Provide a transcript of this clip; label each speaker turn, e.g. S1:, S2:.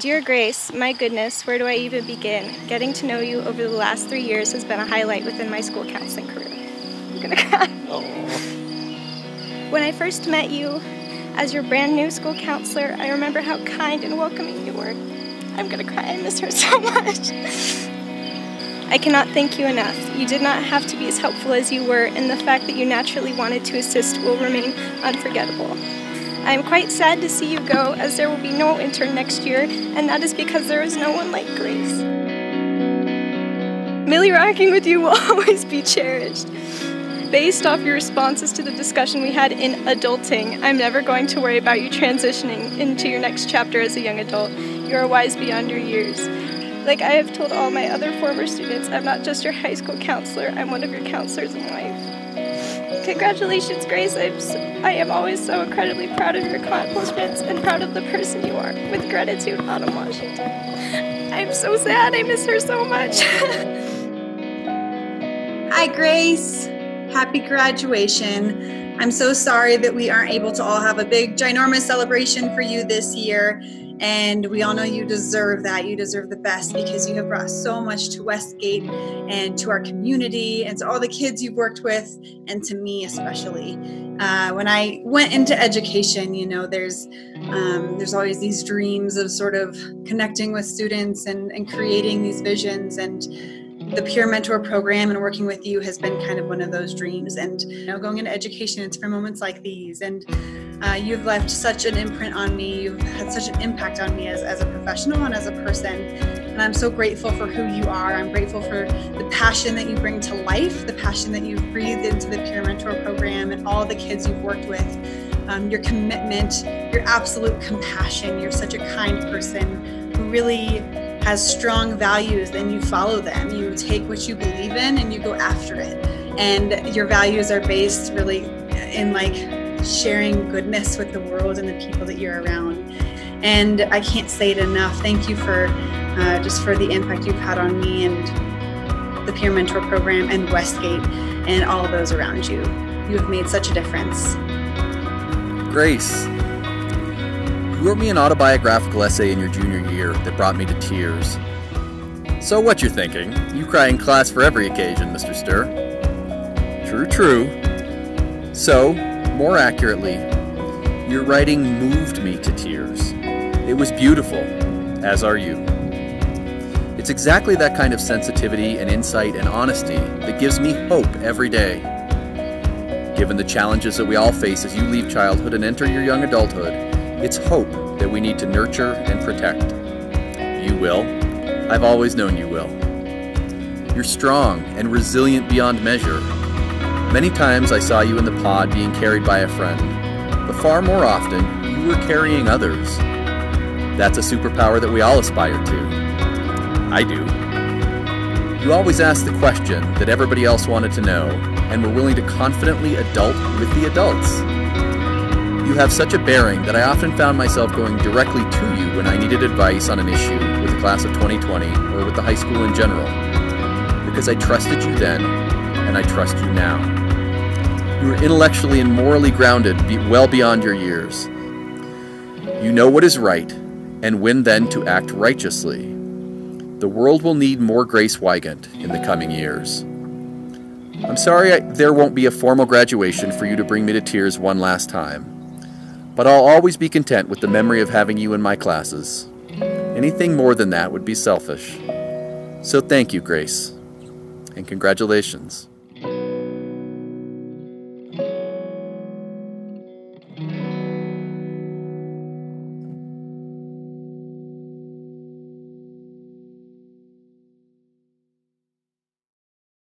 S1: Dear Grace, my goodness, where do I even begin? Getting to know you over the last three years has been a highlight within my school counseling career. I'm gonna cry. When I first met you as your brand new school counselor, I remember how kind and welcoming you were. I'm gonna cry, I miss her so much. I cannot thank you enough. You did not have to be as helpful as you were, and the fact that you naturally wanted to assist will remain unforgettable. I am quite sad to see you go, as there will be no intern next year, and that is because there is no one like Grace. Millie rocking with you will always be cherished. Based off your responses to the discussion we had in adulting, I'm never going to worry about you transitioning into your next chapter as a young adult. You are wise beyond your years. Like I have told all my other former students, I'm not just your high school counselor, I'm one of your counselors in life. Congratulations, Grace. I'm so, I am always so incredibly proud of your accomplishments and proud of the person you are. With gratitude, Autumn Washington. I'm so sad. I miss her so much.
S2: Hi, Grace. Happy graduation. I'm so sorry that we aren't able to all have a big, ginormous celebration for you this year. And we all know you deserve that. You deserve the best because you have brought so much to Westgate and to our community and to all the kids you've worked with and to me especially. Uh, when I went into education, you know, there's um, there's always these dreams of sort of connecting with students and, and creating these visions and the peer mentor program and working with you has been kind of one of those dreams. And you know going into education it's for moments like these and uh, you've left such an imprint on me. You've had such an impact on me as, as a professional and as a person. And i'm so grateful for who you are. I'm grateful for the passion that you bring to life the passion that you've breathed into the peer mentor program and all the kids you've worked with. Um, your commitment your absolute compassion. You're such a kind person who really has strong values and you follow them. You take what you believe in and you go after it. And your values are based really in like sharing goodness with the world and the people that you're around. And I can't say it enough. Thank you for uh, just for the impact you've had on me and the peer mentor program and Westgate and all of those around you. You have made such a difference.
S3: Grace, wrote me an autobiographical essay in your junior year that brought me to tears. So what you're thinking? You cry in class for every occasion, Mr. Stir. True, true. So, more accurately, your writing moved me to tears. It was beautiful, as are you. It's exactly that kind of sensitivity and insight and honesty that gives me hope every day. Given the challenges that we all face as you leave childhood and enter your young adulthood, it's hope that we need to nurture and protect. You will. I've always known you will. You're strong and resilient beyond measure. Many times I saw you in the pod being carried by a friend, but far more often, you were carrying others. That's a superpower that we all aspire to. I do. You always asked the question that everybody else wanted to know, and were willing to confidently adult with the adults. You have such a bearing that I often found myself going directly to you when I needed advice on an issue with the class of 2020 or with the high school in general. Because I trusted you then, and I trust you now. You are intellectually and morally grounded well beyond your years. You know what is right, and when then to act righteously. The world will need more Grace Wygant in the coming years. I'm sorry I, there won't be a formal graduation for you to bring me to tears one last time. But I'll always be content with the memory of having you in my classes. Anything more than that would be selfish. So thank you, Grace, and congratulations.